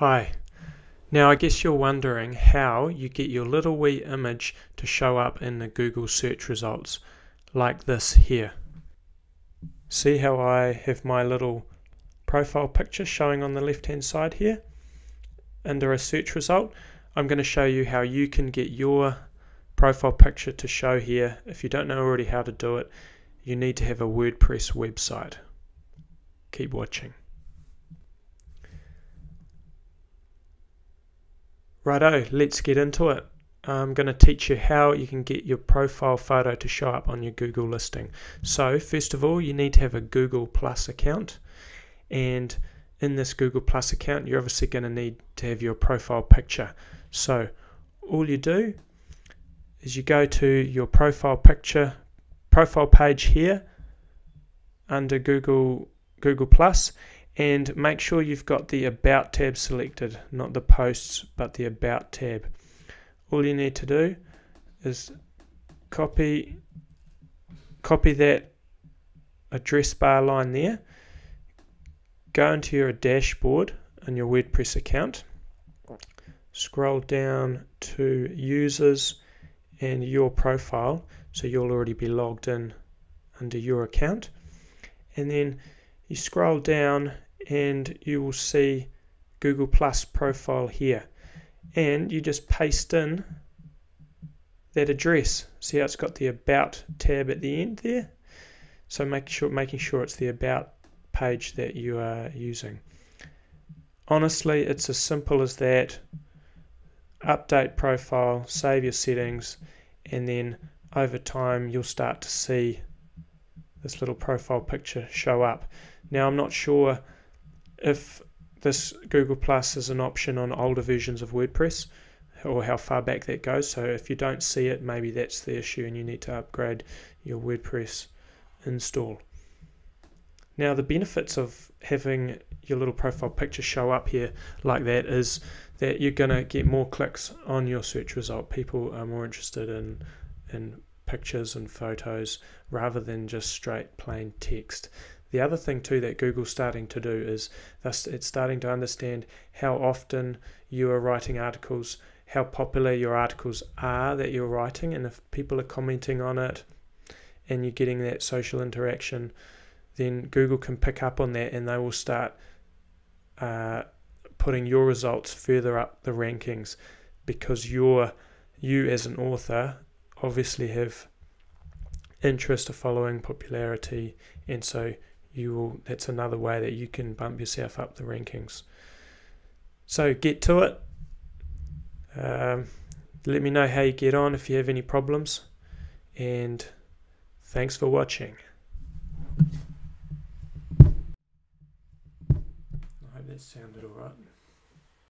Hi. Now I guess you're wondering how you get your little wee image to show up in the Google search results like this here. See how I have my little profile picture showing on the left hand side here under a search result. I'm going to show you how you can get your profile picture to show here. If you don't know already how to do it, you need to have a WordPress website. Keep watching. Righto, let's get into it. I'm going to teach you how you can get your profile photo to show up on your Google listing. So, first of all, you need to have a Google Plus account. And in this Google Plus account, you're obviously going to need to have your profile picture. So, all you do is you go to your profile picture, profile page here under Google Google Plus and make sure you've got the About tab selected, not the Posts, but the About tab. All you need to do is copy copy that address bar line there, go into your dashboard in your WordPress account, scroll down to users and your profile, so you'll already be logged in under your account, and then you scroll down and you will see Google Plus profile here. And you just paste in that address. See how it's got the About tab at the end there? So make sure, making sure it's the About page that you are using. Honestly, it's as simple as that. Update profile, save your settings, and then over time you'll start to see this little profile picture show up. Now I'm not sure if this Google Plus is an option on older versions of WordPress or how far back that goes. So if you don't see it, maybe that's the issue and you need to upgrade your WordPress install. Now the benefits of having your little profile picture show up here like that is that you're going to get more clicks on your search result. People are more interested in in pictures and photos rather than just straight plain text. The other thing too that Google's starting to do is it's starting to understand how often you are writing articles, how popular your articles are that you're writing, and if people are commenting on it and you're getting that social interaction, then Google can pick up on that and they will start uh, putting your results further up the rankings because you're you as an author obviously have interest, a following, popularity, and so you will that's another way that you can bump yourself up the rankings. So get to it. Um, let me know how you get on if you have any problems. And thanks for watching. I hope that sounded alright